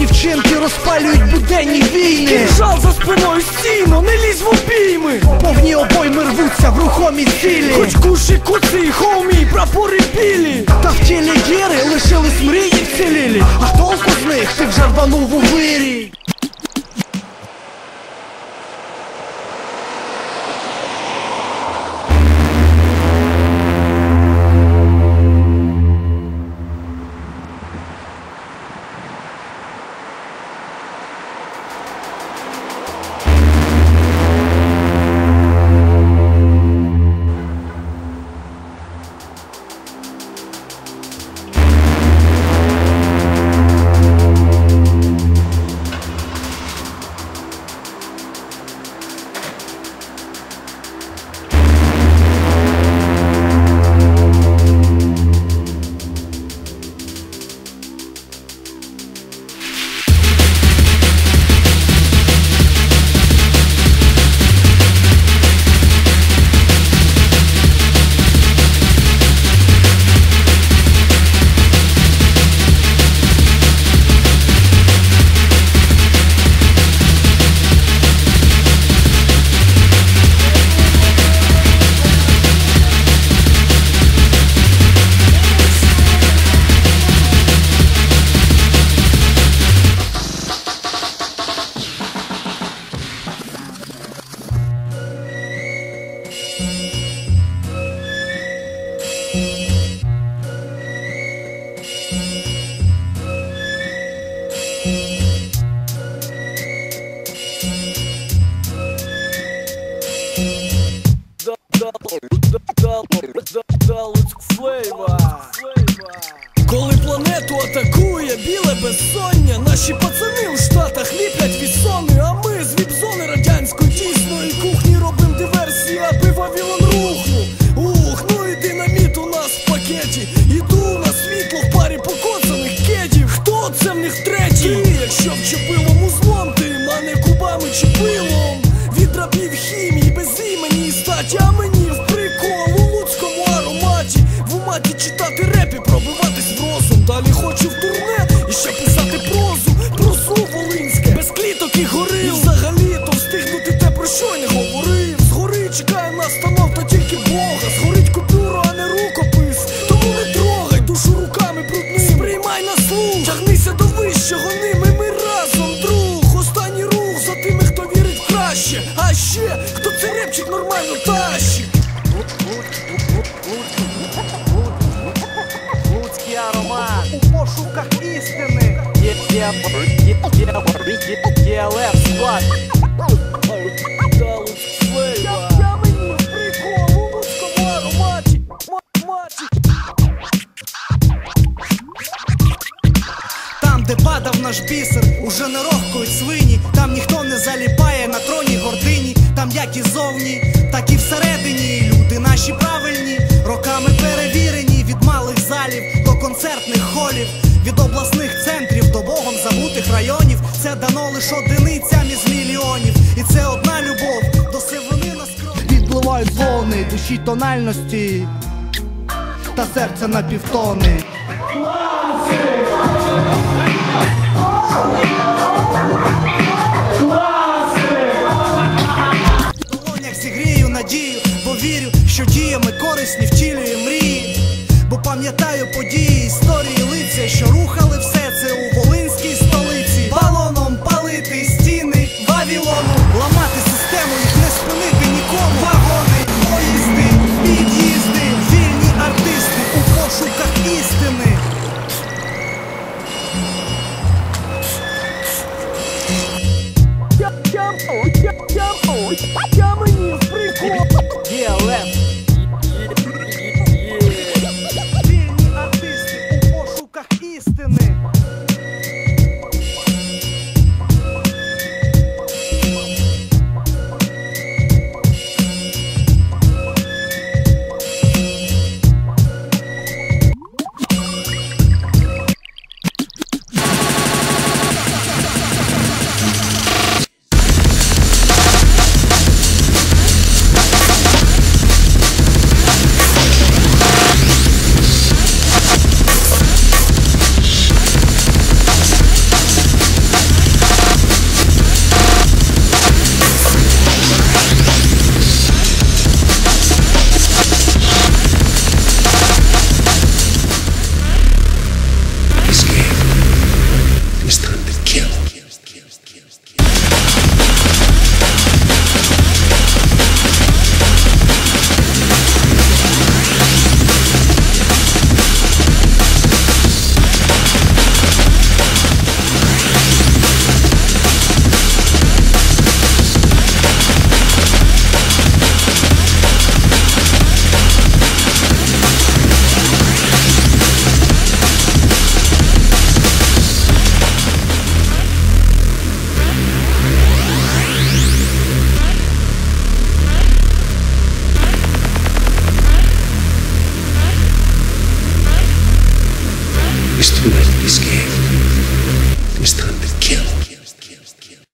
Жодні вчинки розпалюють буденні війни. Кінжал за спиною стіно, не лізь в обійми. Повні обойми рвуться в рухомі цілі. Хоч куші, куці, хоумі, прапори білі. Та в тілі гіри лишились мрії вцілілі. А толку з них ти вже рванув у Коли планету атакує біле безсоння, наші пацани у штатах ліплять Ти, вчепилом вчепило музлом, ти мане кубами чи пилом. Від рабів хімії без імені статі, а мені в прикол у луцькому ароматі. В уматі читати реп і пробиватись в розум. Далі хочу вообще? Кто церепчик нормально тащит? Луцкий аромат В пошуках истины Где, где, где, где, де падав наш бісер, уже не рохкають свині, там ніхто не заліпає на троні гордині, там як і зовні, так і всередині. Люди наші правильні, роками перевірені від малих залів до концертних холів, від обласних центрів до богом забутих районів. Це дано лише одиницям із мільйонів, і це одна любов до сивини на скроні. Відпливають волни душі тональності та серце на півтони. В що діями корисні втілює мрії. Бо пам'ятаю події, історії лиця, що left.